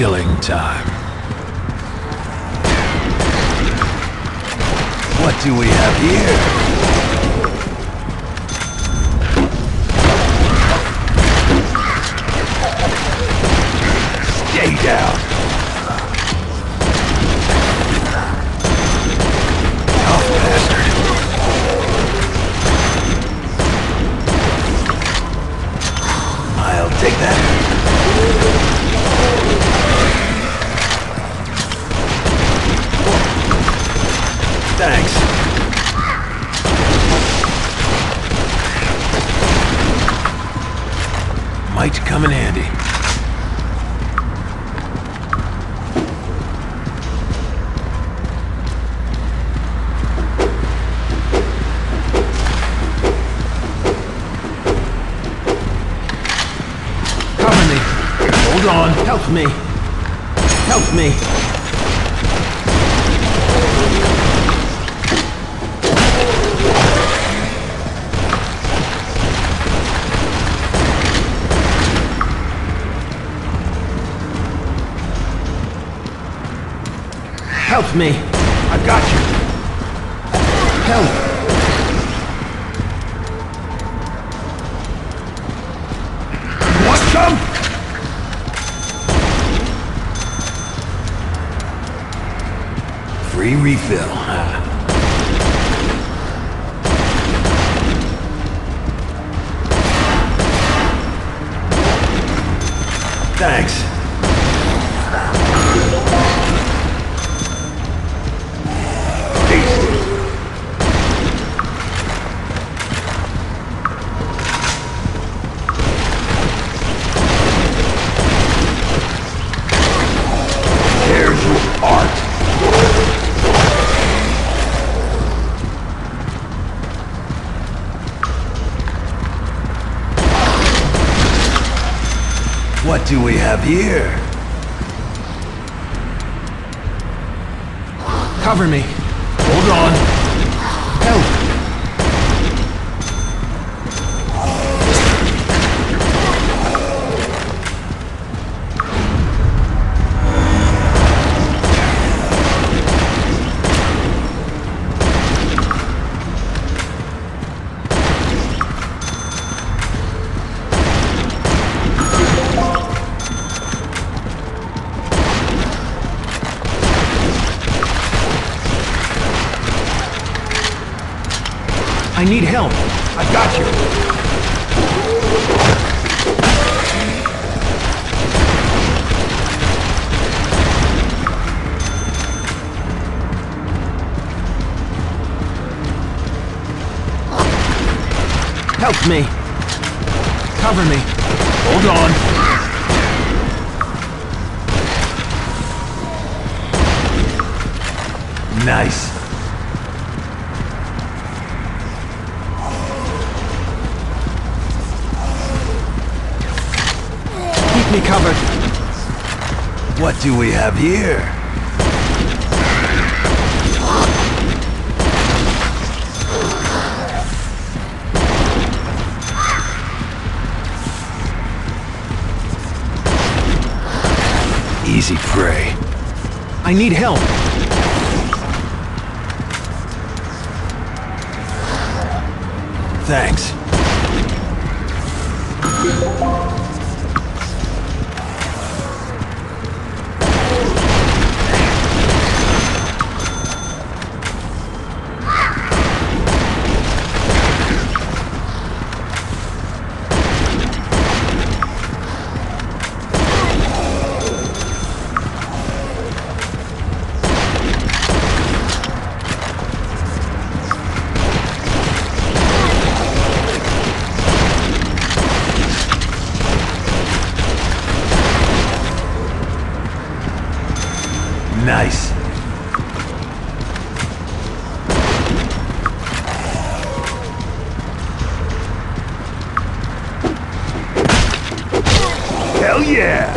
Killing time. What do we have here? Hold on. Help me. Help me. Help me. I've got you. Help. Free refill. huh? Thanks. What do we have here? Cover me. Hold on. Help. Help me. Cover me. Hold on. Nice. Keep me covered. What do we have here? Easy prey. I need help. Thanks. Yeah!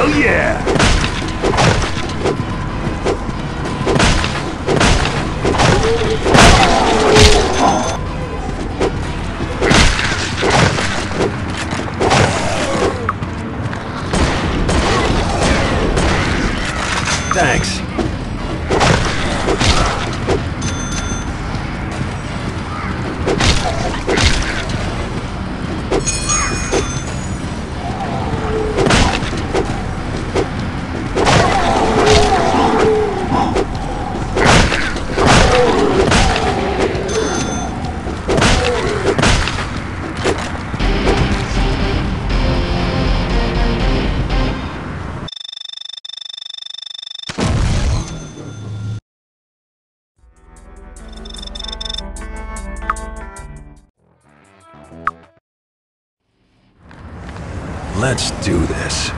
Hell yeah! Let's do this.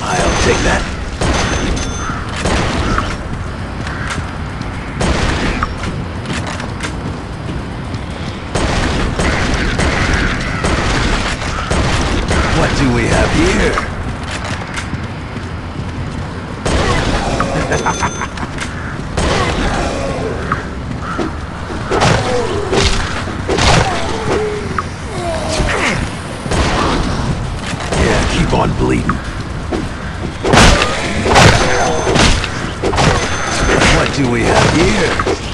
I'll take that. What do we have here? Bleeding. What do we have here?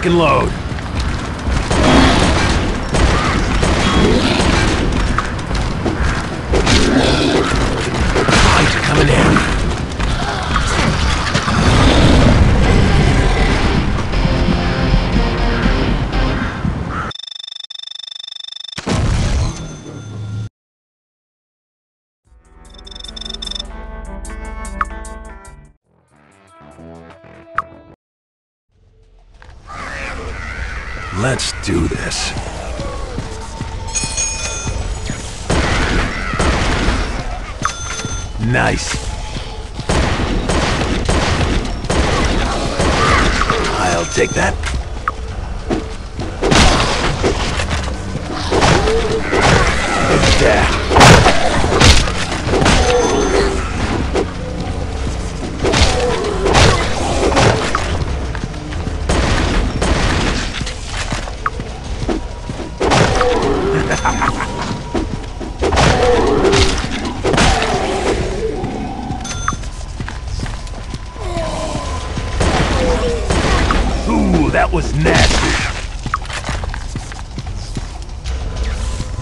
Lock and load. Let's do this. Nice. I'll take that. Ooh,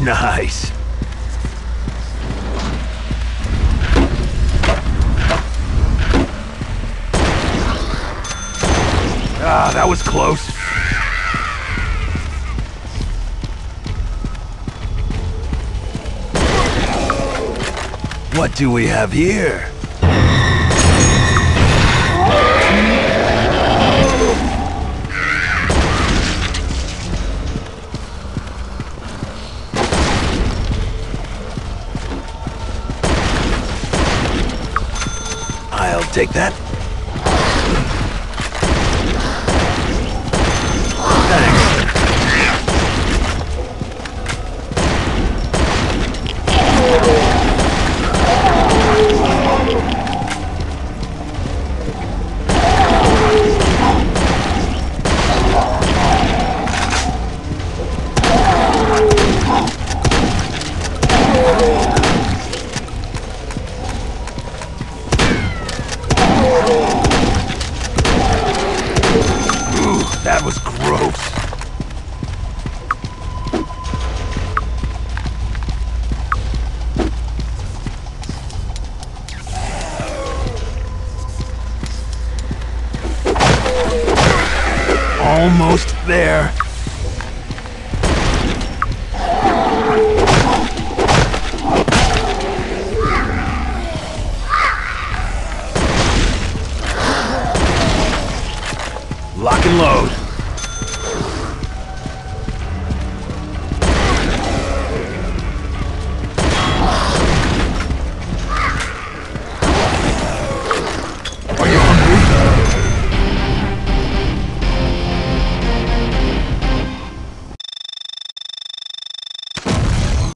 Nice. Ah, that was close. What do we have here? Take that. Thanks. Lock and load.